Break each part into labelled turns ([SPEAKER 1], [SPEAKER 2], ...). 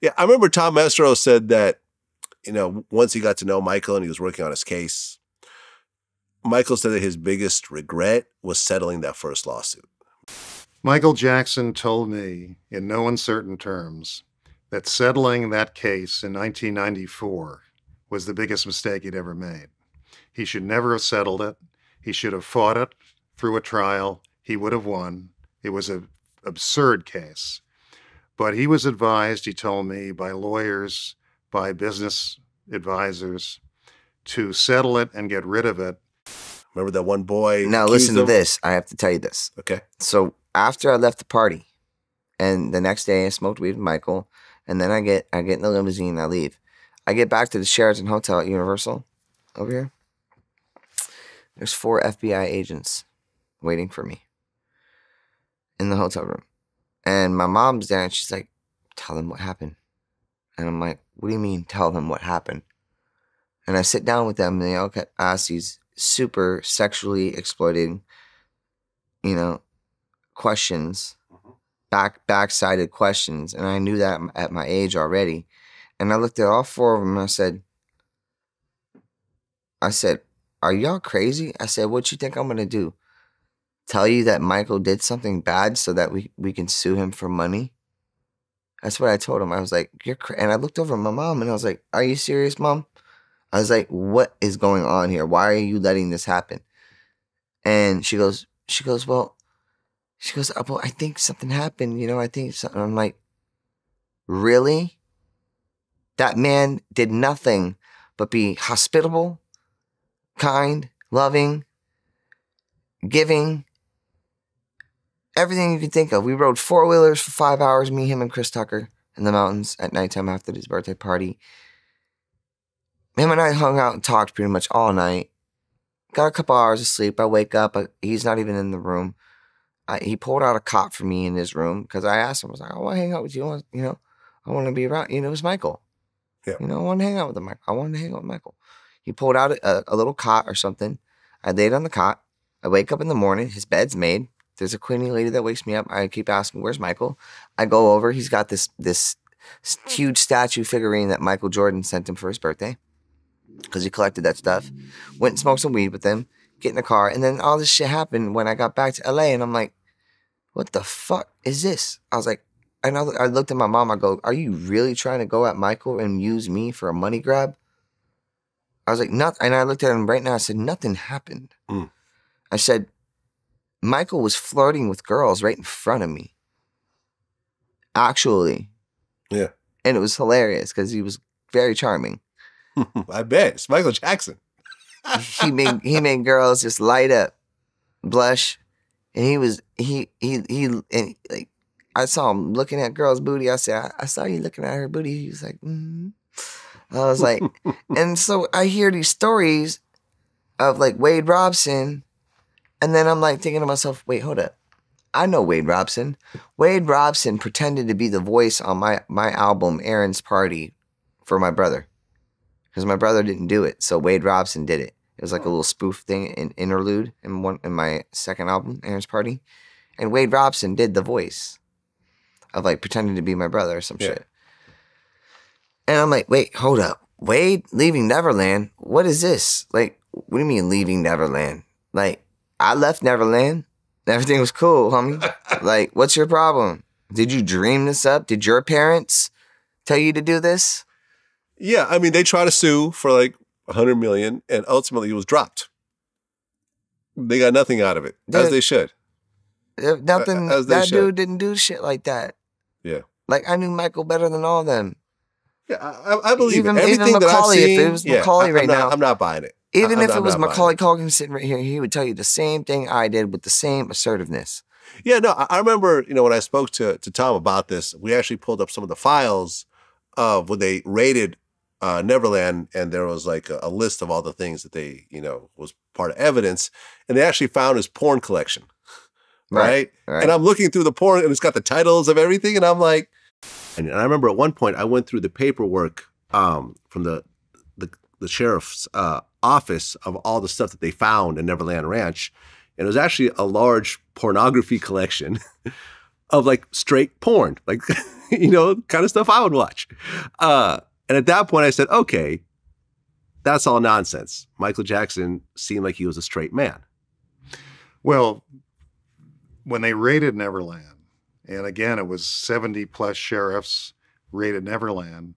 [SPEAKER 1] Yeah, I remember Tom Mesereau said that, you know, once he got to know Michael and he was working on his case, Michael said that his biggest regret was settling that first lawsuit.
[SPEAKER 2] Michael Jackson told me in no uncertain terms that settling that case in 1994 was the biggest mistake he'd ever made. He should never have settled it. He should have fought it through a trial. He would have won. It was an absurd case. But he was advised, he told me, by lawyers, by business advisors, to settle it and get rid of it.
[SPEAKER 1] Remember that one boy?
[SPEAKER 3] Now listen to
[SPEAKER 1] him?
[SPEAKER 3] this. I have to tell you this.
[SPEAKER 1] Okay.
[SPEAKER 3] So after I left the party, and the next day I smoked weed with Michael, and then I get I get in the limousine, and I leave. I get back to the Sheraton Hotel at Universal over here. There's four FBI agents waiting for me in the hotel room. And my mom's there and she's like, tell them what happened. And I'm like, what do you mean tell them what happened? And I sit down with them and they all ask these super sexually exploiting, you know, questions, mm-hmm. back backsided questions. And I knew that at my age already. And I looked at all four of them and I said, I said, Are y'all crazy? I said, What you think I'm gonna do? Tell you that Michael did something bad so that we, we can sue him for money? That's what I told him. I was like, You're cra-. and I looked over at my mom and I was like, Are you serious, mom? I was like, What is going on here? Why are you letting this happen? And she goes, She goes, Well, she goes, "Uh, Well, I think something happened, you know, I think something. I'm like, Really? That man did nothing but be hospitable, kind, loving, giving, everything you can think of. We rode four wheelers for five hours, me, him, and Chris Tucker in the mountains at nighttime after his birthday party. Him and I hung out and talked pretty much all night. Got a couple hours of sleep. I wake up, but he's not even in the room. I, he pulled out a cot for me in his room because I asked him, I was like, I want to hang out with you. I want, you know, I want to be around. You know, it was Michael.
[SPEAKER 1] Yeah.
[SPEAKER 3] You know, I want to hang out with him. I wanted to hang out with Michael. He pulled out a, a little cot or something. I laid on the cot. I wake up in the morning. His bed's made. There's a cleaning lady that wakes me up. I keep asking, "Where's Michael?" I go over. He's got this this huge statue figurine that Michael Jordan sent him for his birthday because he collected that stuff. Went and smoked some weed with them. Get in the car, and then all this shit happened when I got back to LA, and I'm like, "What the fuck is this?" I was like, and I, I looked at my mom. I go, "Are you really trying to go at Michael and use me for a money grab?" I was like, "Not," and I looked at him right now. I said, "Nothing happened."
[SPEAKER 1] Mm.
[SPEAKER 3] I said, Michael was flirting with girls right in front of me. Actually.
[SPEAKER 1] Yeah.
[SPEAKER 3] And it was hilarious because he was very charming.
[SPEAKER 1] I bet it's Michael Jackson.
[SPEAKER 3] he made he made girls just light up, blush, and he was he he he and like I saw him looking at girls' booty. I said, I, I saw you looking at her booty. He was like, mm I was like, and so I hear these stories of like Wade Robson, and then I'm like thinking to myself, wait, hold up. I know Wade Robson. Wade Robson pretended to be the voice on my my album Aaron's Party for my brother. Because my brother didn't do it. So Wade Robson did it. It was like a little spoof thing, an interlude in one in my second album, Aaron's Party. And Wade Robson did the voice of like pretending to be my brother or some
[SPEAKER 1] Yeah.
[SPEAKER 3] shit. And I'm like, wait, hold up. Wade leaving Neverland? What is this? Like, what do you mean leaving Neverland? Like, I left Neverland. Everything was cool, homie. like, what's your problem? Did you dream this up? Did your parents tell you to do this?
[SPEAKER 1] Yeah, I mean, they try to sue for like a hundred million, and ultimately it was dropped. They got nothing out of it, as they should.
[SPEAKER 3] Nothing. that
[SPEAKER 1] should.
[SPEAKER 3] dude didn't do shit like that.
[SPEAKER 1] Yeah.
[SPEAKER 3] Like I knew Michael better than all of them.
[SPEAKER 1] Yeah, I, I- I believe
[SPEAKER 3] Even-
[SPEAKER 1] it.
[SPEAKER 3] even
[SPEAKER 1] everything that I've
[SPEAKER 3] Macaulay, if it was
[SPEAKER 1] yeah,
[SPEAKER 3] Macaulay
[SPEAKER 1] I- I'm
[SPEAKER 3] right
[SPEAKER 1] not-
[SPEAKER 3] now-
[SPEAKER 1] I'm not buying it.
[SPEAKER 3] Even
[SPEAKER 1] I'm
[SPEAKER 3] if
[SPEAKER 1] not-
[SPEAKER 3] it was Macaulay Culkin sitting right here, he would tell you the same thing I did with the same assertiveness.
[SPEAKER 1] Yeah, no, I I remember, you know, when I spoke to, to Tom about this, we actually pulled up some of the files of when they raided uh, Neverland, and there was like a, a list of all the things that they, you know, was part of evidence, and they actually found his porn collection, right?
[SPEAKER 3] Right.
[SPEAKER 1] And I'm looking through the porn, and it's got the titles of everything, and I'm like, and I remember at one point I went through the paperwork um, from the the, the sheriff's uh, office of all the stuff that they found in Neverland Ranch, and it was actually a large pornography collection of like straight porn, like you know, kind of stuff I would watch. Uh, and at that point, I said, okay, that's all nonsense. Michael Jackson seemed like he was a straight man.
[SPEAKER 2] Well, when they raided Neverland, and again, it was 70 plus sheriffs raided Neverland,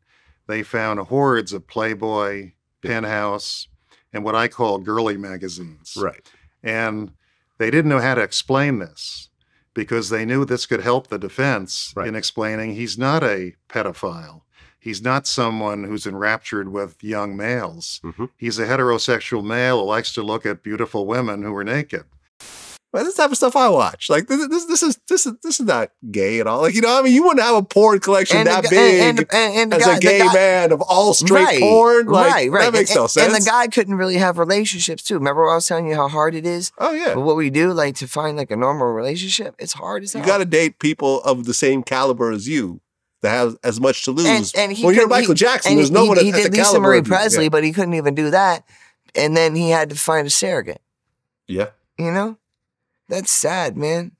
[SPEAKER 2] they found hordes of Playboy, Penthouse, and what I call girly magazines.
[SPEAKER 1] Right.
[SPEAKER 2] And they didn't know how to explain this because they knew this could help the defense
[SPEAKER 1] Right.
[SPEAKER 2] in explaining he's not a pedophile. He's not someone who's enraptured with young males.
[SPEAKER 1] Mhm.
[SPEAKER 2] He's a heterosexual male who likes to look at beautiful women who are naked.
[SPEAKER 1] But this type of stuff I watch. Like this, this, this is this is this is not gay at all. Like you know, I mean, you wouldn't have a porn collection
[SPEAKER 3] And
[SPEAKER 1] that
[SPEAKER 3] gu-
[SPEAKER 1] big
[SPEAKER 3] and, and, and, the
[SPEAKER 1] as
[SPEAKER 3] guy-
[SPEAKER 1] a gay
[SPEAKER 3] guy-
[SPEAKER 1] man of all straight
[SPEAKER 3] right,
[SPEAKER 1] porn. Like,
[SPEAKER 3] right, right.
[SPEAKER 1] That makes
[SPEAKER 3] and,
[SPEAKER 1] no sense.
[SPEAKER 3] And the guy couldn't really have relationships too. Remember what I was telling you how hard it is?
[SPEAKER 1] oh yeah,
[SPEAKER 3] But what we do, like to find like a normal relationship, it's hard as hell.
[SPEAKER 1] you got to date people of the same caliber as you that have as much to lose.
[SPEAKER 3] and, he
[SPEAKER 1] when you're
[SPEAKER 3] couldn't- he-
[SPEAKER 1] Michael Jackson, there's
[SPEAKER 3] he,
[SPEAKER 1] no
[SPEAKER 3] he,
[SPEAKER 1] one
[SPEAKER 3] he
[SPEAKER 1] at, at
[SPEAKER 3] did
[SPEAKER 1] the
[SPEAKER 3] Lisa
[SPEAKER 1] caliber.
[SPEAKER 3] Marie. Presley, but he couldn't even do that. And then he had to find a surrogate.
[SPEAKER 1] Yeah. yeah.
[SPEAKER 3] You know, that's sad, man.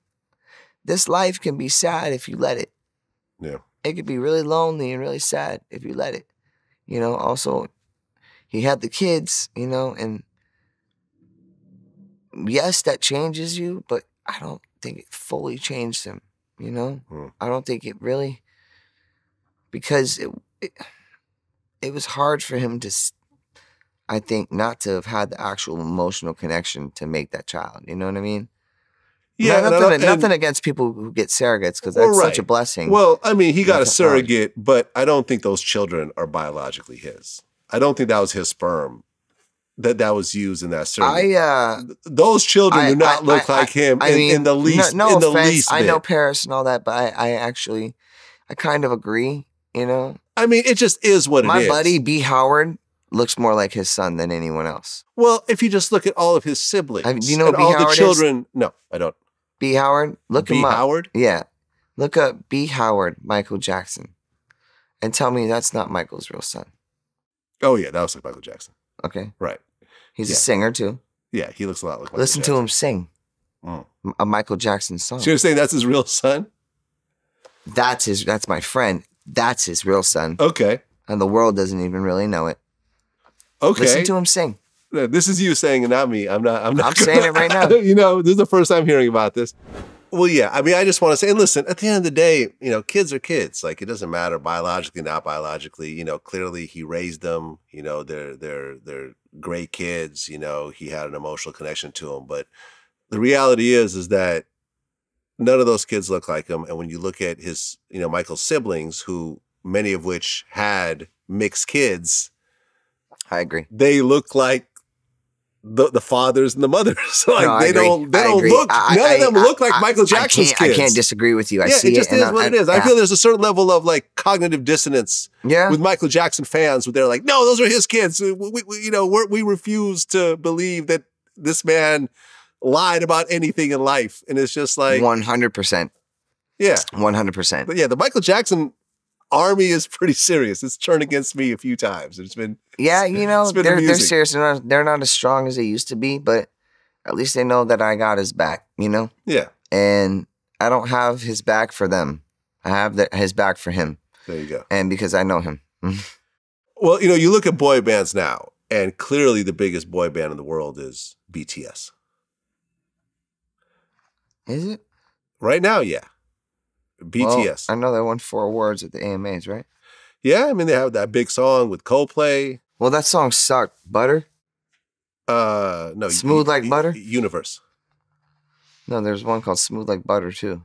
[SPEAKER 3] This life can be sad if you let it.
[SPEAKER 1] Yeah.
[SPEAKER 3] It could be really lonely and really sad if you let it. You know, also, he had the kids, you know, and yes, that changes you, but I don't think it fully changed him, you know?
[SPEAKER 1] Hmm.
[SPEAKER 3] I don't think it really, because it, it, it was hard for him to, I think, not to have had the actual emotional connection to make that child. You know what I mean?
[SPEAKER 1] Yeah,
[SPEAKER 3] No, nothing,
[SPEAKER 1] and-
[SPEAKER 3] nothing against people who get surrogates because that's such a blessing.
[SPEAKER 1] Well, I mean, he got a
[SPEAKER 3] That's a problem.
[SPEAKER 1] surrogate, but I don't think those children are biologically his. I don't think that was his sperm that that was used in that surrogate.
[SPEAKER 3] I, uh,
[SPEAKER 1] those children
[SPEAKER 3] I-
[SPEAKER 1] do not
[SPEAKER 3] I-
[SPEAKER 1] look like him in,
[SPEAKER 3] mean,
[SPEAKER 1] in the least.
[SPEAKER 3] No, no
[SPEAKER 1] in the
[SPEAKER 3] offense.
[SPEAKER 1] least
[SPEAKER 3] I know Paris and all that, but I, I actually, I kind of agree. You know,
[SPEAKER 1] I mean, it just is what it is.
[SPEAKER 3] my buddy B Howard looks more like his son than anyone else.
[SPEAKER 1] Well, if you just look at all of his siblings,
[SPEAKER 3] I mean, do you know
[SPEAKER 1] all
[SPEAKER 3] Howard
[SPEAKER 1] the
[SPEAKER 3] is?
[SPEAKER 1] children. No, I don't.
[SPEAKER 3] B Howard, look
[SPEAKER 1] B.
[SPEAKER 3] him up.
[SPEAKER 1] Howard.
[SPEAKER 3] Yeah, look up B Howard, Michael Jackson, and tell me that's not Michael's real son.
[SPEAKER 1] Oh yeah, that was like Michael Jackson.
[SPEAKER 3] Okay,
[SPEAKER 1] Right.
[SPEAKER 3] he's
[SPEAKER 1] Yeah.
[SPEAKER 3] a singer too.
[SPEAKER 1] Yeah, he looks a lot like. Michael
[SPEAKER 3] Listen to him sing
[SPEAKER 1] Mm.
[SPEAKER 3] M- a Michael Jackson song.
[SPEAKER 1] So you're saying that's his real son?
[SPEAKER 3] That's his. That's my friend. That's his real son,
[SPEAKER 1] Okay.
[SPEAKER 3] and the world doesn't even really know it.
[SPEAKER 1] Okay.
[SPEAKER 3] Listen to him sing.
[SPEAKER 1] This is you saying it, not me. I'm not. I'm not.
[SPEAKER 3] I'm saying it right now.
[SPEAKER 1] you know, this is the first time hearing about this. Well, yeah. I mean, I just want to say, and listen. At the end of the day, you know, kids are kids. Like it doesn't matter biologically, not biologically. You know, clearly he raised them. You know, they're they're they're great kids. You know, he had an emotional connection to them. But the reality is, is that none of those kids look like him. And when you look at his, you know, Michael's siblings, who many of which had mixed kids,
[SPEAKER 3] I agree.
[SPEAKER 1] they look like the the fathers and the mothers. like
[SPEAKER 3] No,
[SPEAKER 1] they don't they
[SPEAKER 3] I
[SPEAKER 1] don't
[SPEAKER 3] agree.
[SPEAKER 1] look
[SPEAKER 3] I-
[SPEAKER 1] none
[SPEAKER 3] I-
[SPEAKER 1] of them look like Michael Jackson's
[SPEAKER 3] I can't,
[SPEAKER 1] kids.
[SPEAKER 3] I can't disagree with you. I
[SPEAKER 1] yeah,
[SPEAKER 3] see
[SPEAKER 1] it just
[SPEAKER 3] and
[SPEAKER 1] is what it is. I feel there's a certain level of like cognitive dissonance
[SPEAKER 3] Yeah.
[SPEAKER 1] with Michael Jackson fans where they're like, no, those are his kids. We, we- we- you know, we refuse to believe that this man lied about anything in life. And it's just like,
[SPEAKER 3] One hundred percent.
[SPEAKER 1] yeah,
[SPEAKER 3] One hundred percent.
[SPEAKER 1] but yeah, the Michael Jackson army is pretty serious. It's turned against me a few times. It's been
[SPEAKER 3] Yeah, you know they're they're serious. They're not, they're not as strong as they used to be, but at least they know that I got his back. You know,
[SPEAKER 1] yeah.
[SPEAKER 3] and I don't have his back for them. I have the, his back for him,
[SPEAKER 1] There you go.
[SPEAKER 3] and because I know him.
[SPEAKER 1] Well, you know, you look at boy bands now, and clearly the biggest boy band in the world is BTS.
[SPEAKER 3] Is it
[SPEAKER 1] Right now, yeah.
[SPEAKER 3] Well,
[SPEAKER 1] BTS.
[SPEAKER 3] I know they won four awards at the AMAs, right?
[SPEAKER 1] Yeah, I mean they have that big song with Coldplay.
[SPEAKER 3] Well, that song sucked. Butter.
[SPEAKER 1] Uh no,
[SPEAKER 3] Smooth Like Butter?
[SPEAKER 1] Universe.
[SPEAKER 3] No, there's one called Smooth Like Butter too.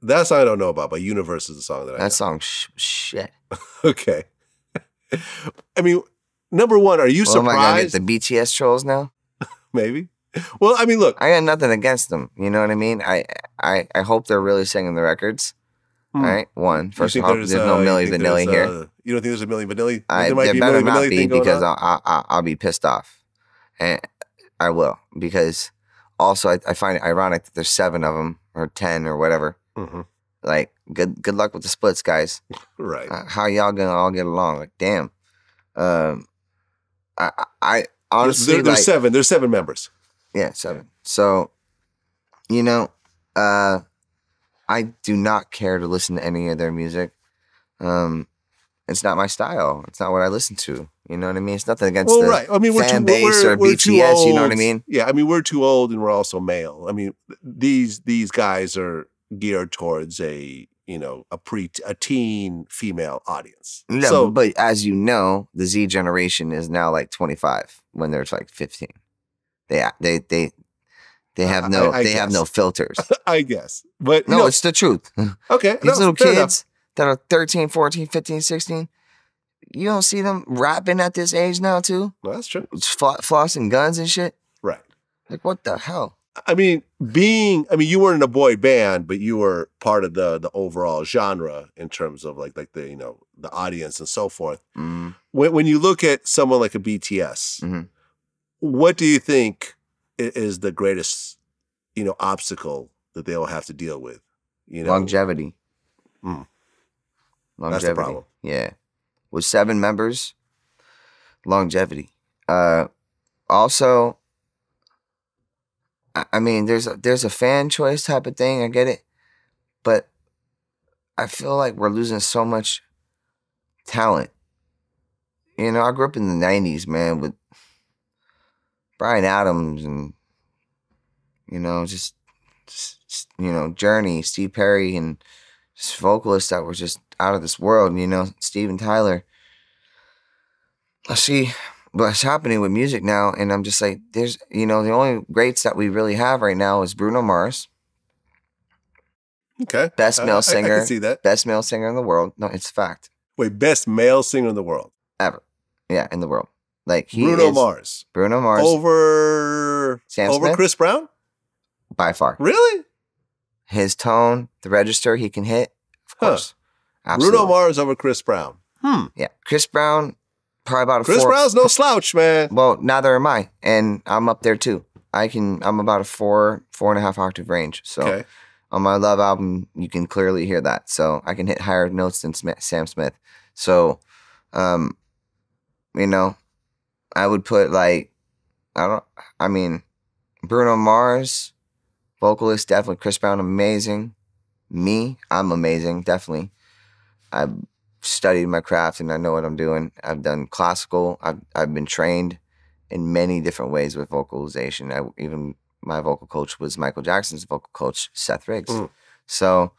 [SPEAKER 1] That song I don't know about, but Universe is the song that I
[SPEAKER 3] That song, sh- shit.
[SPEAKER 1] Okay. I mean, number one, are you
[SPEAKER 3] Well, am I gonna get
[SPEAKER 1] surprised?
[SPEAKER 3] the BTS trolls now?
[SPEAKER 1] Maybe. Well, I mean, look.
[SPEAKER 3] I got nothing against them. You know what I mean? I I, I hope they're really singing the records.
[SPEAKER 1] Hmm,
[SPEAKER 3] All right, one. First of
[SPEAKER 1] think
[SPEAKER 3] all, there's, no
[SPEAKER 1] uh, you
[SPEAKER 3] Milli
[SPEAKER 1] think
[SPEAKER 3] Vanilli here.
[SPEAKER 1] uh, you don't think there's a Milli Vanilli?
[SPEAKER 3] I,
[SPEAKER 1] there
[SPEAKER 3] there
[SPEAKER 1] be
[SPEAKER 3] better not be because? I'll, I'll I'll be pissed off, and I will because also I, I find it ironic that there's seven of them or ten or whatever.
[SPEAKER 1] Mhm.
[SPEAKER 3] Like good good luck with the splits, guys.
[SPEAKER 1] Right.
[SPEAKER 3] Uh, how y'all gonna all get along? Like damn. Um, I I, I
[SPEAKER 1] There's-
[SPEAKER 3] honestly
[SPEAKER 1] there- there's
[SPEAKER 3] like
[SPEAKER 1] seven. There's seven members.
[SPEAKER 3] yeah seven. So, you know, uh, I do not care to listen to any of their music. Um, it's not my style. It's not what I listen to. You know what I mean? It's nothing against
[SPEAKER 1] Well,
[SPEAKER 3] the
[SPEAKER 1] right. I mean, we're
[SPEAKER 3] fan
[SPEAKER 1] too,
[SPEAKER 3] base
[SPEAKER 1] we're,
[SPEAKER 3] or
[SPEAKER 1] we're
[SPEAKER 3] BTS. You know what I mean?
[SPEAKER 1] Yeah, I mean, we're too old and we're also male. I mean, these these guys are geared towards a you know a pre a teen female audience.
[SPEAKER 3] No,
[SPEAKER 1] so
[SPEAKER 3] but as you know, the Z generation is now like 25 when they're like 15. They they they they have no
[SPEAKER 1] I
[SPEAKER 3] they have no filters.
[SPEAKER 1] I guess, but
[SPEAKER 3] No,
[SPEAKER 1] no,
[SPEAKER 3] it's the truth.
[SPEAKER 1] okay.
[SPEAKER 3] These
[SPEAKER 1] no,
[SPEAKER 3] little
[SPEAKER 1] fair enough.
[SPEAKER 3] kids that are 13, 14, 15, 16, you don't see them rapping at this age now too?
[SPEAKER 1] No, that's true.
[SPEAKER 3] Fl- flossing guns and shit.
[SPEAKER 1] Right.
[SPEAKER 3] Like what the hell?
[SPEAKER 1] I mean, being I mean, you weren't in a boy band, but you were part of the the overall genre in terms of like like the you know the audience and so forth.
[SPEAKER 3] Mm,
[SPEAKER 1] When when you look at someone like a BTS,
[SPEAKER 3] Mhm.
[SPEAKER 1] what do you think i- is the greatest you know obstacle that they will have to deal with? You know,
[SPEAKER 3] longevity.
[SPEAKER 1] Mm.
[SPEAKER 3] Longevity.
[SPEAKER 1] That's the problem.
[SPEAKER 3] Yeah. With seven members, longevity. Uh also I mean there's a there's a fan choice type of thing, I get it. But I feel like we're losing so much talent. You know, I grew up in the nineties, man, with Bryan Adams and you know, just, just you know, Journey, Steve Perry and just vocalists that were just out of this world, you know, Steven Tyler. I see what's happening with music now, and I'm just like, there's, you know, the only greats that we really have right now is Bruno Mars,
[SPEAKER 1] okay,
[SPEAKER 3] best male
[SPEAKER 1] I- I, can see that.
[SPEAKER 3] best male singer in the world. No, it's a fact.
[SPEAKER 1] Wait, best male singer in the world,
[SPEAKER 3] Ever. Yeah, in the world. Like he
[SPEAKER 1] Bruno
[SPEAKER 3] is
[SPEAKER 1] Mars,
[SPEAKER 3] Bruno Mars
[SPEAKER 1] over
[SPEAKER 3] Sam
[SPEAKER 1] over
[SPEAKER 3] Smith?
[SPEAKER 1] Chris Brown.
[SPEAKER 3] by far.
[SPEAKER 1] Really?
[SPEAKER 3] His tone, the register he can hit, of
[SPEAKER 1] Huh.
[SPEAKER 3] course. Absolutely.
[SPEAKER 1] Bruno Mars over Chris Brown. Hmm.
[SPEAKER 3] Yeah. Chris Brown, probably about a
[SPEAKER 1] Chris
[SPEAKER 3] four.
[SPEAKER 1] Brown's no slouch, man.
[SPEAKER 3] Well, neither am I, and I'm up there too. I can. I'm about a four, four and a half octave range. So
[SPEAKER 1] Okay.
[SPEAKER 3] on my Love album, you can clearly hear that. So I can hit higher notes than Smith, Sam Smith. So, um, you know, I would put like, I don't. I mean, Bruno Mars, vocalist definitely. Chris Brown, amazing. Me, I'm amazing, definitely. I've studied my craft and I know what I'm doing. I've done classical. I've I've been trained in many different ways with vocalization. I even my vocal coach was Michael Jackson's vocal coach, Seth Riggs.
[SPEAKER 1] Mm.
[SPEAKER 3] So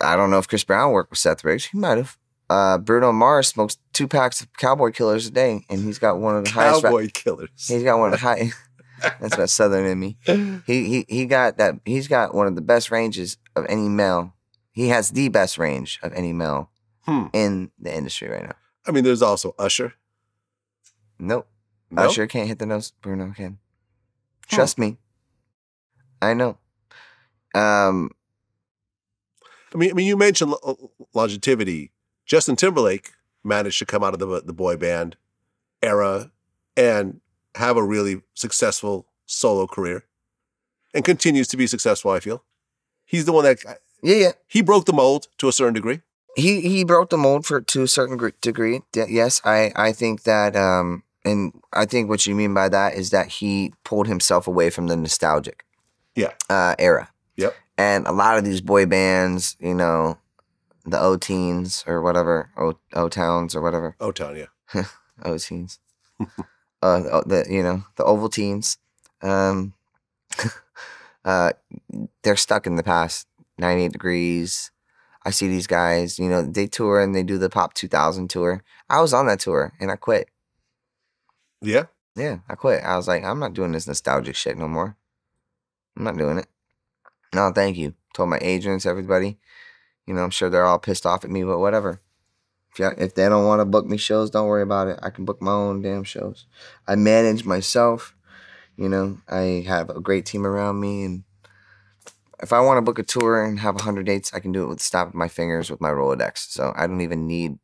[SPEAKER 3] I don't know if Chris Brown worked with Seth Riggs. He might have. Uh, Bruno Mars smokes two packs of Cowboy Killers a day, and he's got one of the highest. ra-
[SPEAKER 1] Cowboy Killers.
[SPEAKER 3] he's got one of the high. That's what Southern in me. He he he got that. He's got one of the best ranges of any male. He has the best range of any male
[SPEAKER 1] Hmm.
[SPEAKER 3] in the industry right now.
[SPEAKER 1] I mean, there's also Usher.
[SPEAKER 3] Nope.
[SPEAKER 1] No?
[SPEAKER 3] Usher can't hit the notes. Bruno can. Trust me. I know. Um.
[SPEAKER 1] I mean, I mean, you mentioned lo- longevity. Justin Timberlake managed to come out of the the boy band era and have a really successful solo career, and continues to be successful. I feel he's the one that
[SPEAKER 3] Yeah, yeah.
[SPEAKER 1] he broke the mold to a certain degree.
[SPEAKER 3] He he broke the mold for to a certain gr- degree. Yes, I I think that. Um. And I think what you mean by that is that he pulled himself away from the nostalgic.
[SPEAKER 1] Yeah.
[SPEAKER 3] Uh, era.
[SPEAKER 1] Yep.
[SPEAKER 3] And a lot of these boy bands, you know, the O teens or whatever, O O towns or whatever.
[SPEAKER 1] O town, yeah.
[SPEAKER 3] O teens. uh, the, the you know the oval teens. Um, uh, they're stuck in the past. Ninety eight degrees. I see these guys. You know, they tour and they do the Pop Two Thousand tour. I was on that tour and I quit.
[SPEAKER 1] Yeah.
[SPEAKER 3] Yeah, I quit. I was like, I'm not doing this nostalgic shit no more. I'm not doing it. No, thank you. Told my agents, everybody. You know, I'm sure they're all pissed off at me, but whatever. If, y'all- if they don't want to book me shows, don't worry about it. I can book my own damn shows. I manage myself. You know, I have a great team around me, and if I want to book a tour and have hundred dates, I can do it with of my fingers with my Rolodex. So I don't even need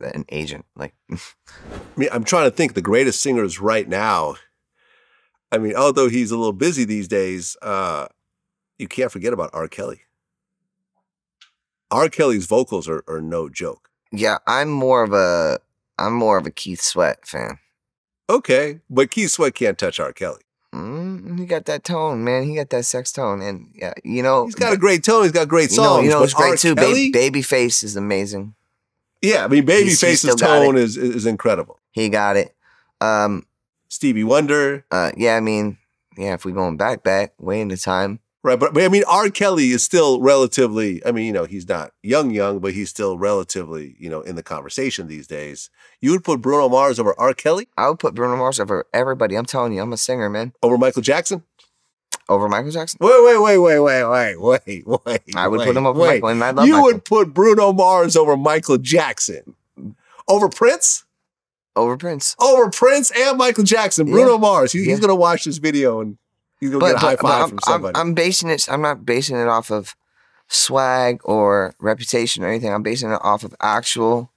[SPEAKER 3] an agent. Like,
[SPEAKER 1] I mean, I'm trying to think the greatest singers right now. I mean, although he's a little busy these days, uh, you can't forget about R. Kelly. R. Kelly's vocals are, are no joke.
[SPEAKER 3] yeah, I'm more of a I'm more of a Keith Sweat fan.
[SPEAKER 1] Okay, but Keith Sweat can't touch R. Kelly.
[SPEAKER 3] Mm, he got that tone, man. He got that sex tone, and yeah, you know,
[SPEAKER 1] He's got a great tone. He's got great
[SPEAKER 3] you know,
[SPEAKER 1] songs.
[SPEAKER 3] you know, it's great
[SPEAKER 1] R.
[SPEAKER 3] too.
[SPEAKER 1] Kelly,
[SPEAKER 3] Baby, Babyface is amazing.
[SPEAKER 1] yeah, I mean, Babyface's tone is is incredible.
[SPEAKER 3] He got it. Um,
[SPEAKER 1] Stevie Wonder,
[SPEAKER 3] uh, yeah, I mean, yeah, if we going back, back way into time,
[SPEAKER 1] right? But, but I mean, R. Kelly is still relatively. I mean, you know, he's not young, young, but he's still relatively, you know, in the conversation these days. You would put Bruno Mars over R. Kelly
[SPEAKER 3] I would put Bruno Mars over everybody. I'm telling you, I'm a singer, man.
[SPEAKER 1] over Michael Jackson.
[SPEAKER 3] Over Michael Jackson,
[SPEAKER 1] Wait, wait, wait, wait, wait, wait, wait, wait.
[SPEAKER 3] I would
[SPEAKER 1] wait,
[SPEAKER 3] put him over
[SPEAKER 1] wait.
[SPEAKER 3] Michael, and I love
[SPEAKER 1] You
[SPEAKER 3] Michael.
[SPEAKER 1] would put Bruno Mars over Michael Jackson, over Prince,
[SPEAKER 3] over Prince.
[SPEAKER 1] over Prince and Michael Jackson. Bruno
[SPEAKER 3] Yeah.
[SPEAKER 1] Mars. He,
[SPEAKER 3] Yeah.
[SPEAKER 1] He's gonna watch this video and he's gonna get a high
[SPEAKER 3] but
[SPEAKER 1] five
[SPEAKER 3] I'm,
[SPEAKER 1] from
[SPEAKER 3] I'm- I'm basing it. I'm not basing it off of swag or reputation or anything. I'm basing it off of actual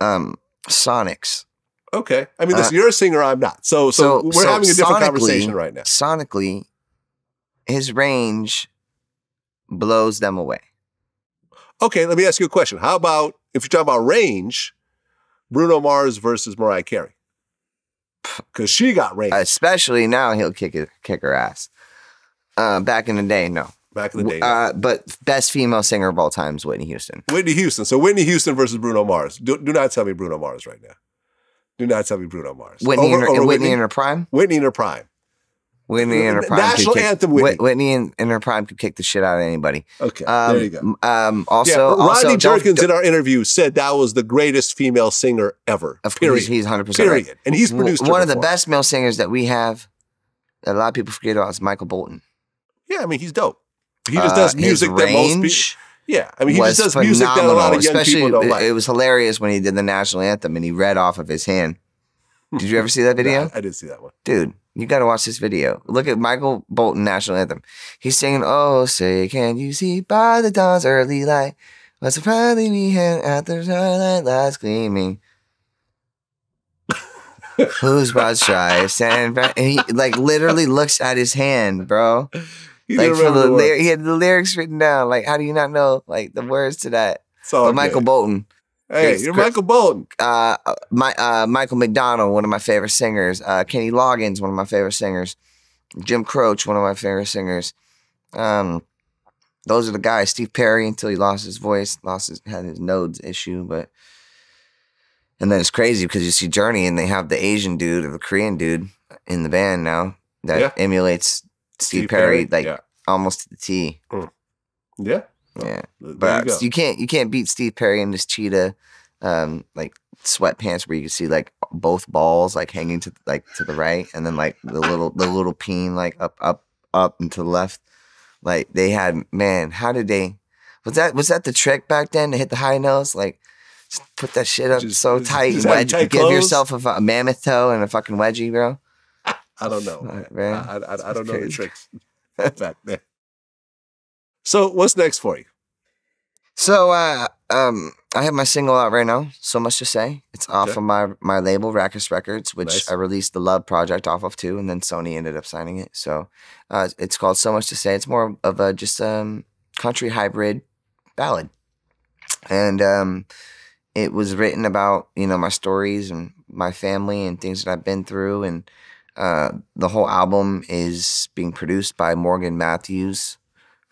[SPEAKER 3] um sonics.
[SPEAKER 1] okay. I mean,
[SPEAKER 3] Uh,
[SPEAKER 1] you're a singer. I'm not. So, so,
[SPEAKER 3] so-
[SPEAKER 1] we're
[SPEAKER 3] so
[SPEAKER 1] having a different
[SPEAKER 3] sonically-
[SPEAKER 1] conversation right now.
[SPEAKER 3] Sonically, his range blows them away.
[SPEAKER 1] Okay, let me ask you a question. How about if you're talking about range, Bruno Mars versus Mariah Carey? Because she got raped.
[SPEAKER 3] Especially now, he'll kick it, kick her ass. Uh, back in the day, no.
[SPEAKER 1] back in the day.
[SPEAKER 3] Uh, but best female singer of all time is Whitney Houston.
[SPEAKER 1] Whitney Houston. So Whitney Houston versus Bruno Mars. Do, do not tell me Bruno Mars right now. Do not tell me Bruno Mars.
[SPEAKER 3] Whitney,
[SPEAKER 1] Over-
[SPEAKER 3] in, her,
[SPEAKER 1] over
[SPEAKER 3] Whitney in her prime.
[SPEAKER 1] Whitney in her prime.
[SPEAKER 3] Whitney in her prime.
[SPEAKER 1] National
[SPEAKER 3] kick-
[SPEAKER 1] anthem
[SPEAKER 3] Whit-
[SPEAKER 1] Whitney.
[SPEAKER 3] Whitney in, in her prime could kick the shit out of anybody.
[SPEAKER 1] Okay,
[SPEAKER 3] Um,
[SPEAKER 1] there you go.
[SPEAKER 3] Um, also,
[SPEAKER 1] yeah, Rodney Jerkins in our interview said that was the greatest female singer ever.
[SPEAKER 3] of
[SPEAKER 1] period.
[SPEAKER 3] he's, he's 100% right.
[SPEAKER 1] period. And he's produced
[SPEAKER 3] one of the best male singers that we have. That a lot of people forget about is Michael Bolton.
[SPEAKER 1] Yeah, I mean he's dope. He just
[SPEAKER 3] Uh,
[SPEAKER 1] does
[SPEAKER 3] his
[SPEAKER 1] music that most people. Yeah, I mean he just does music that a lot of young
[SPEAKER 3] especially
[SPEAKER 1] people don't like.
[SPEAKER 3] it was hilarious when he did the national anthem and he read off of his hand. Hmm. Did you ever see that video?
[SPEAKER 1] Nah, I didn't see that one.
[SPEAKER 3] Dude, you got to watch this video. Look at Michael Bolton national anthem. He's singing, "Oh, say can you see by the dawn's early light, what's proudly we had at the twilight lights gleaming." Who's about shy? Stand. And he like literally looks at his hand, bro.
[SPEAKER 1] He
[SPEAKER 3] like for the
[SPEAKER 1] the
[SPEAKER 3] he had the lyrics written down. Like, how do you not know like the words to that?
[SPEAKER 1] It's all
[SPEAKER 3] But Michael. Bolton,
[SPEAKER 1] Hey, you're. Michael Bolton.
[SPEAKER 3] uh, my uh, Michael McDonald, one of my favorite singers. Uh, Kenny Loggins, one of my favorite singers. Jim Croce, one of my favorite singers. Um, those are the guys. Steve Perry, until he lost his voice, lost his had his nodes issue, but and then it's crazy because you see Journey and they have the Asian dude or the Korean dude in the band now that
[SPEAKER 1] Yeah.
[SPEAKER 3] emulates Steve,
[SPEAKER 1] Steve
[SPEAKER 3] Perry,
[SPEAKER 1] Perry,
[SPEAKER 3] like
[SPEAKER 1] yeah.
[SPEAKER 3] almost to the T.
[SPEAKER 1] Yeah.
[SPEAKER 3] Yeah.
[SPEAKER 1] There
[SPEAKER 3] But
[SPEAKER 1] you
[SPEAKER 3] you can't you can't beat Steve Perry in this cheetah um like sweatpants where you can see like both balls like hanging to like to the right and then like the little the little peen like up up up and to the left. Like they had man, how did they was that was that the trick back then to hit the high notes? Like just put that shit up
[SPEAKER 1] Just-
[SPEAKER 3] so tight,
[SPEAKER 1] just
[SPEAKER 3] wedge,
[SPEAKER 1] tight
[SPEAKER 3] give
[SPEAKER 1] clothes?
[SPEAKER 3] yourself a, a mammoth toe and a fucking wedgie, bro.
[SPEAKER 1] I don't know, man.
[SPEAKER 3] man.
[SPEAKER 1] I, I, I don't know the
[SPEAKER 3] crazy.
[SPEAKER 1] tricks back then. So what's next for you?
[SPEAKER 3] So uh um I have my single out right now, So Much to Say. It's off
[SPEAKER 1] Okay.
[SPEAKER 3] of my my label, Rackus Records, which
[SPEAKER 1] Nice.
[SPEAKER 3] I released the Love Project off of too, and then Sony ended up signing it. So uh it's called So Much to Say. It's more of a just um country hybrid ballad. And um it was written about, you know, my stories and my family and things that I've been through and uh the whole album is being produced by Morgan Matthews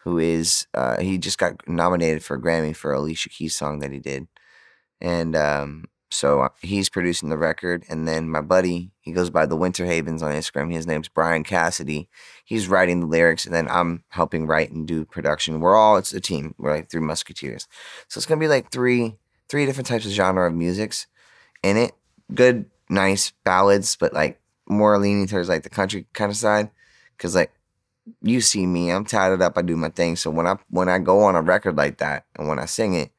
[SPEAKER 3] who is uh, he just got nominated for a Grammy for Alicia Keys song that he did, and um, so uh, he's producing the record. And then my buddy, he goes by the Winter Havens on Instagram. His name's Brian Cassidy. He's writing the lyrics, and then I'm helping write and do production. We're all it's a team. We're like three musketeers. So it's gonna be like three three different types of genre of musics in it. Good, nice ballads, but like more leaning towards like the country kind of side, because like you see me, I'm tatted up, I do my thing. So when I when I go on a record like that and when I sing it,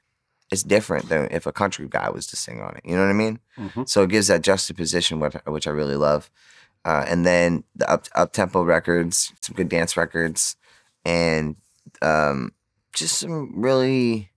[SPEAKER 3] it's different than if a country guy was to sing on it. You know what I mean?
[SPEAKER 1] Mhm.
[SPEAKER 3] So it gives that juxtaposition, which, which I really love. Uh, and then the up up tempo records, some good dance records, and um, just some really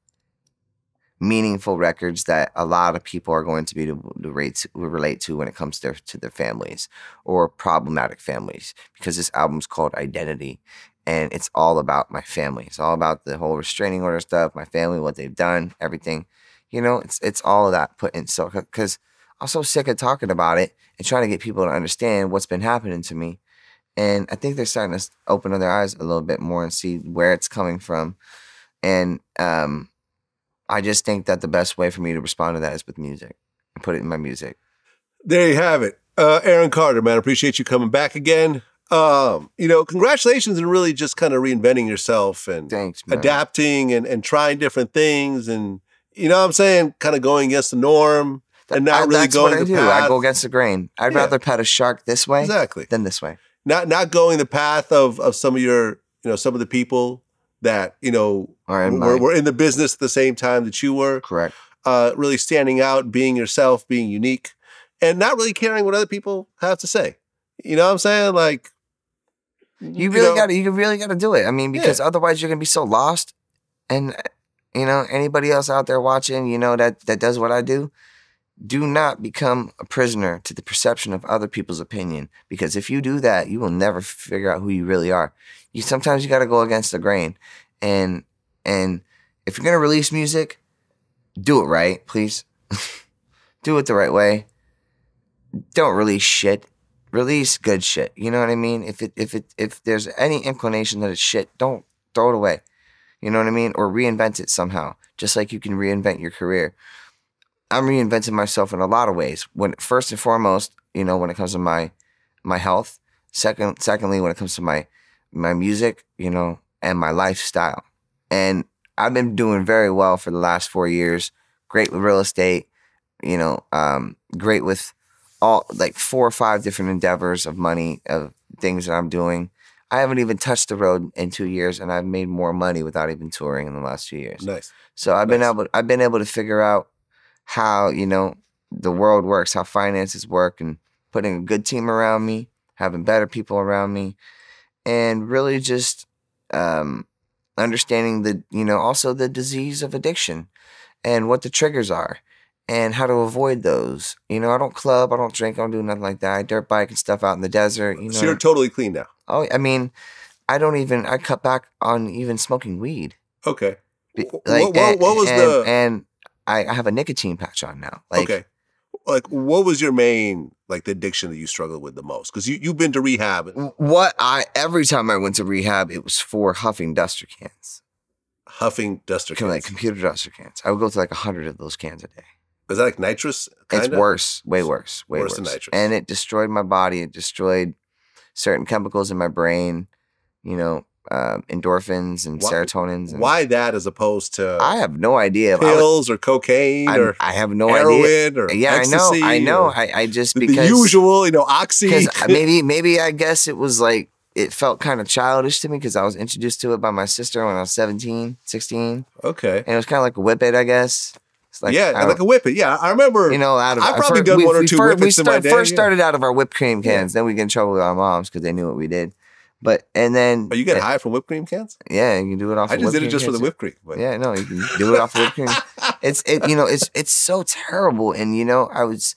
[SPEAKER 3] meaningful records that a lot of people are going to be to, to to, relate to when it comes to their, to their families or problematic families because this album's called Identity and it's all about my family. It's all about the whole restraining order stuff, my family, what they've done, everything. You know, it's it's all of that put in so because I'm so sick of talking about it and trying to get people to understand what's been happening to me. and I think they're starting to open their eyes a little bit more and see where it's coming from. And um, I just think that the best way for me to respond to that is with music and put it in my music.
[SPEAKER 1] There you have it. Uh, Aaron Carter, man, appreciate you coming back again. Um, you know, congratulations and really just kind of reinventing yourself and
[SPEAKER 3] Thanks,
[SPEAKER 1] adapting and, and trying different things and you know what I'm saying, kind of going against the norm and not
[SPEAKER 3] I-
[SPEAKER 1] really going
[SPEAKER 3] I
[SPEAKER 1] the
[SPEAKER 3] do.
[SPEAKER 1] path.
[SPEAKER 3] I go against the grain. I'd
[SPEAKER 1] Yeah.
[SPEAKER 3] rather pet a shark this way
[SPEAKER 1] exactly.
[SPEAKER 3] than this way.
[SPEAKER 1] Not not going the path of of some of your, you know, some of the people that, you know, we're, were, in the business at the same time that you were.
[SPEAKER 3] correct.
[SPEAKER 1] uh, really standing out, being yourself, being unique, and not really caring what other people have to say. You know what I'm saying? Like,
[SPEAKER 3] You really
[SPEAKER 1] know,
[SPEAKER 3] got to. You really got to do it. I mean, because otherwise you're gonna be so lost. And you know, anybody else out there watching, you know that that does what I do. Do not become a prisoner to the perception of other people's opinion. Because if you do that, you will never figure out who you really are. You sometimes you got to go against the grain, and and if you're gonna release music, do it right, please. do it the right way. Don't release shit release good shit. You know what I mean? If it if it if there's any inclination that it's shit, don't throw it away. You know what I mean? Or reinvent it somehow. Just like you can reinvent your career. I'm reinventing myself in a lot of ways. When first and foremost, you know, when it comes to my my health. Second secondly, when it comes to my my music, you know, and my lifestyle. And I've been doing very well for the last four years. Great with real estate, you know, um, great with all like four or five different endeavors of money of things that I'm doing. I haven't even touched the road in two years, and I've made more money without even touring in the last two years.
[SPEAKER 1] nice.
[SPEAKER 3] So I've been able I've been able to figure out how you know the world works, how finances work, and putting a good team around me, having better people around me, and really just um, understanding the you know also the disease of addiction and what the triggers are and how to avoid those. You know, I don't club, I don't drink, I don't do nothing like that. I dirt bike and stuff out in the desert. You know,
[SPEAKER 1] so you're totally clean now.
[SPEAKER 3] oh, I mean, I don't even I cut back on even smoking weed.
[SPEAKER 1] Okay.
[SPEAKER 3] Like,
[SPEAKER 1] what- what- what was
[SPEAKER 3] and,
[SPEAKER 1] the-
[SPEAKER 3] and I, I have a nicotine patch on now. Like,
[SPEAKER 1] okay. Like, what was your main like the addiction that you struggled with the most? Because you you've been to rehab.
[SPEAKER 3] what I every time I went to rehab, it was for huffing duster cans,
[SPEAKER 1] Huffing duster
[SPEAKER 3] of like computer duster cans. I would go to like a hundred of those cans a day.
[SPEAKER 1] Is that like nitrous?
[SPEAKER 3] It's
[SPEAKER 1] Kinda?
[SPEAKER 3] worse, way worse, way
[SPEAKER 1] Worse
[SPEAKER 3] worse.
[SPEAKER 1] than nitrous.
[SPEAKER 3] And it destroyed my body. It destroyed certain chemicals in my brain. You know, um, endorphins and
[SPEAKER 1] Why-
[SPEAKER 3] serotonins. And
[SPEAKER 1] Why that as opposed to
[SPEAKER 3] I have no idea. I,
[SPEAKER 1] pills or cocaine
[SPEAKER 3] I,
[SPEAKER 1] or
[SPEAKER 3] I have no idea.
[SPEAKER 1] heroin or
[SPEAKER 3] Yeah,
[SPEAKER 1] ecstasy
[SPEAKER 3] I know. I know. I, I just
[SPEAKER 1] the, the
[SPEAKER 3] because
[SPEAKER 1] usual, you know, oxy.
[SPEAKER 3] maybe maybe I guess it was like it felt kind of childish to me because I was introduced to it by my sister when I was 17, 16.
[SPEAKER 1] okay.
[SPEAKER 3] And it was kind of like a whip it, I guess. Like,
[SPEAKER 1] yeah, like a whip it. Yeah, I remember.
[SPEAKER 3] you know, out of
[SPEAKER 1] I've probably
[SPEAKER 3] fir-
[SPEAKER 1] done
[SPEAKER 3] we-
[SPEAKER 1] one or two
[SPEAKER 3] fir- we
[SPEAKER 1] in my day,
[SPEAKER 3] First
[SPEAKER 1] yeah.
[SPEAKER 3] started out of our whipped cream
[SPEAKER 1] Yeah.
[SPEAKER 3] cans, then we get in trouble with our moms because they knew what we did. But and then
[SPEAKER 1] Are you get
[SPEAKER 3] uh,
[SPEAKER 1] high from whipped cream cans?
[SPEAKER 3] Yeah, you can do it off.
[SPEAKER 1] Whipped.
[SPEAKER 3] I
[SPEAKER 1] just did it just for the whipped cream. But
[SPEAKER 3] Yeah, no, you can do it off of whipped cream. It's it, you know, it's it's so terrible, and you know, I was.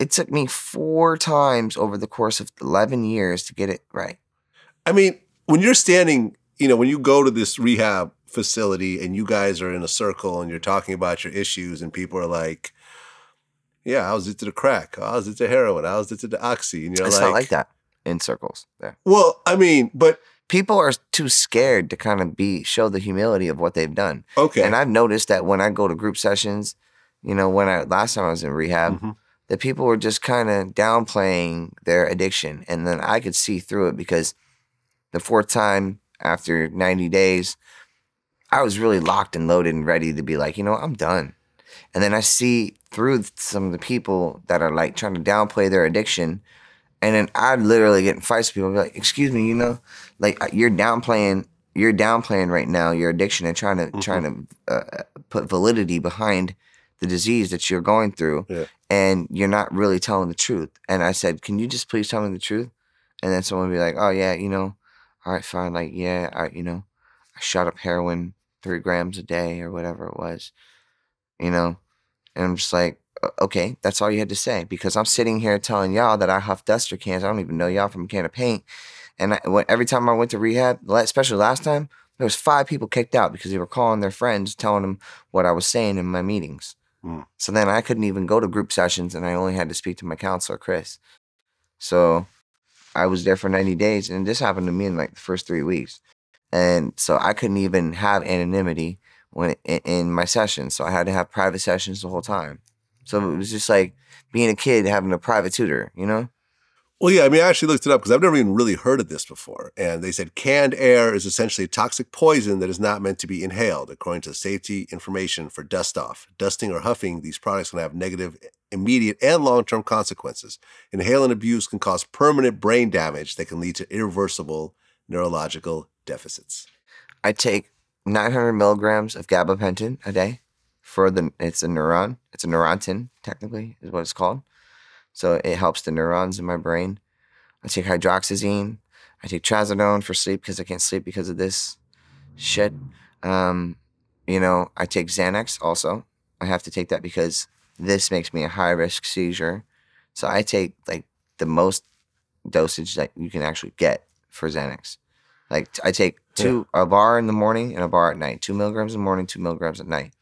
[SPEAKER 3] It took me four times over the course of eleven years to get it right.
[SPEAKER 1] I mean, when you're standing, you know, when you go to this rehab facility and you guys are in a circle and you're talking about your issues and people are like, yeah, I was into the crack. I was into heroin. I was into the oxy. And you're
[SPEAKER 3] it's
[SPEAKER 1] like,
[SPEAKER 3] not like that in circles. There,
[SPEAKER 1] well, I mean, but
[SPEAKER 3] people are too scared to kind of be show the humility of what they've done.
[SPEAKER 1] okay.
[SPEAKER 3] And I've noticed that when I go to group sessions, you know, when I last time I was in rehab,
[SPEAKER 1] Mhm.
[SPEAKER 3] that people were just kind of downplaying their addiction, and then I could see through it because the fourth time after 90 days, I was really locked and loaded and ready to be like, you know, I'm done. And then I see through some of the people that are like trying to downplay their addiction. And then I'd literally get in fights with people and be like, excuse me, you know, like uh, you're downplaying, you're downplaying right now your addiction and trying to
[SPEAKER 1] Mhm.
[SPEAKER 3] trying to uh, put validity behind the disease that you're going through,
[SPEAKER 1] Yeah.
[SPEAKER 3] and you're not really telling the truth. And I said, can you just please tell me the truth? And then someone would be like, oh yeah, you know, all right, fine, like yeah, I, you know, I shot up heroin three grams a day or whatever it was, you know, and I'm just like, "O- okay, that's all you had to say because I'm sitting here telling y'all that I huff duster cans. I don't even know y'all from a can of paint. And I, when, every time I went to rehab, especially last time, there was five people kicked out because they were calling their friends, telling them what I was saying in my meetings.
[SPEAKER 1] Mm.
[SPEAKER 3] So then I couldn't even go to group sessions, and I only had to speak to my counselor, Chris. So I was there for 90 days, and this happened to me in like the first three weeks, and so I couldn't even have anonymity when in, in my sessions. So I had to have private sessions the whole time. So it was just like being a kid having a private tutor, you know.
[SPEAKER 1] Well, yeah, I mean, I actually looked it up because I've never even really heard of this before. And they said canned air is essentially a toxic poison that is not meant to be inhaled, according to safety information for dust off. Dusting or huffing these products can have negative immediate and long term consequences. Inhaling abuse can cause permanent brain damage that can lead to irreversible neurological deficits.
[SPEAKER 3] I take 900 milligrams of gabapentin a day for the, it's a neuron, it's a neurontin, technically, is what it's called. So it helps the neurons in my brain. I take hydroxyzine. I take trazodone for sleep because I can't sleep because of this shit. Um, you know, I take Xanax also. I have to take that because this makes me a high risk seizure. So I take like the most dosage that you can actually get for Xanax. Like I take two a bar in the morning and a bar at night. Two milligrams in the morning, two milligrams at night.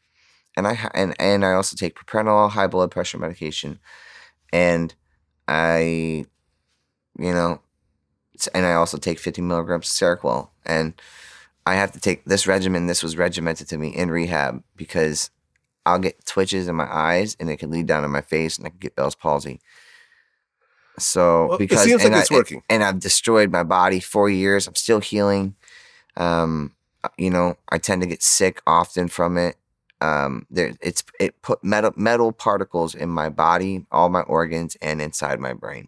[SPEAKER 3] And I ha- and and I also take propranolol, high blood pressure medication, and I, you know, and I also take 50 milligrams of Seroquel. And I have to take this regimen. This was regimented to me in rehab because I'll get twitches in my eyes and it can lead down to my face and I can get Bell's palsy. So
[SPEAKER 1] Well, it
[SPEAKER 3] because
[SPEAKER 1] seems
[SPEAKER 3] and
[SPEAKER 1] like it's
[SPEAKER 3] I-
[SPEAKER 1] working.
[SPEAKER 3] and I've destroyed my body four years. I'm still healing. Um, you know, I tend to get sick often from it. Um, there, it's it put metal metal particles in my body, all my organs, and inside my brain.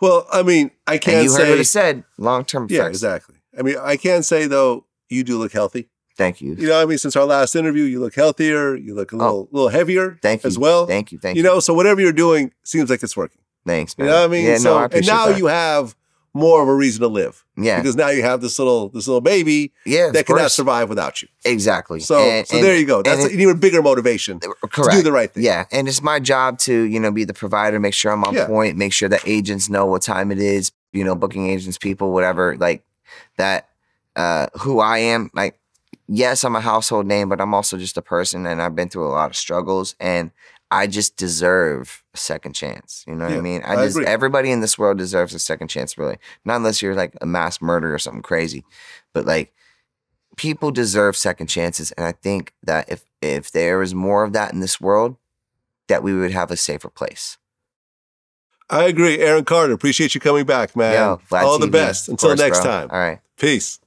[SPEAKER 1] Well, I mean, I can't
[SPEAKER 3] you heard what it said: long term effects.
[SPEAKER 1] yeah, exactly. I mean, I can say though, you do look healthy.
[SPEAKER 3] Thank you.
[SPEAKER 1] You know, I mean, since our last interview, you look healthier. You look a little, little heavier
[SPEAKER 3] Oh. Thank you
[SPEAKER 1] as well.
[SPEAKER 3] Thank you. Thank
[SPEAKER 1] you
[SPEAKER 3] you.
[SPEAKER 1] know, so whatever you're doing seems like it's working.
[SPEAKER 3] Thanks, man.
[SPEAKER 1] You know what I mean?
[SPEAKER 3] Yeah,
[SPEAKER 1] so,
[SPEAKER 3] no, I
[SPEAKER 1] and now
[SPEAKER 3] that.
[SPEAKER 1] you have more of a reason to live
[SPEAKER 3] yeah,
[SPEAKER 1] because now you have this little, this little baby
[SPEAKER 3] yeah,
[SPEAKER 1] that cannot
[SPEAKER 3] course.
[SPEAKER 1] survive without you.
[SPEAKER 3] exactly.
[SPEAKER 1] So,
[SPEAKER 3] And-
[SPEAKER 1] so
[SPEAKER 3] and-
[SPEAKER 1] there you go. That's an even bigger motivation
[SPEAKER 3] it-
[SPEAKER 1] to do the right thing.
[SPEAKER 3] Yeah, and it's my job to you know be the provider, make sure I'm on
[SPEAKER 1] Yeah.
[SPEAKER 3] point, make sure that agents know what time it is. You know, booking agents, people, whatever, like that. Uh, who I am, like, yes, I'm a household name, but I'm also just a person, and I've been through a lot of struggles, and I just deserve a second chance. You know what
[SPEAKER 1] Yeah,
[SPEAKER 3] I mean?
[SPEAKER 1] I
[SPEAKER 3] I, just
[SPEAKER 1] agree.
[SPEAKER 3] everybody in this world deserves a second chance, really. Not unless you're like a mass murderer or something crazy, but like people deserve second chances, and I think that if if there was more of that in this world, that we would have a safer place.
[SPEAKER 1] I agree. Aaron Carter, appreciate you coming back, man.
[SPEAKER 3] Yo,
[SPEAKER 1] All the best. Until
[SPEAKER 3] course,
[SPEAKER 1] next
[SPEAKER 3] bro.
[SPEAKER 1] time.
[SPEAKER 3] All right.
[SPEAKER 1] Peace.